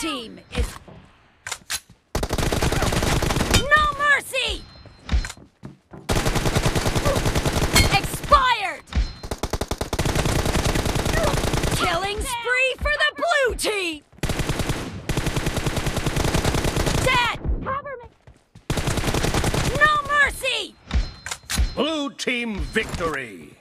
team is. No mercy! Expired! Killing spree for the blue team! Dead! Cover me! No mercy! Blue team victory!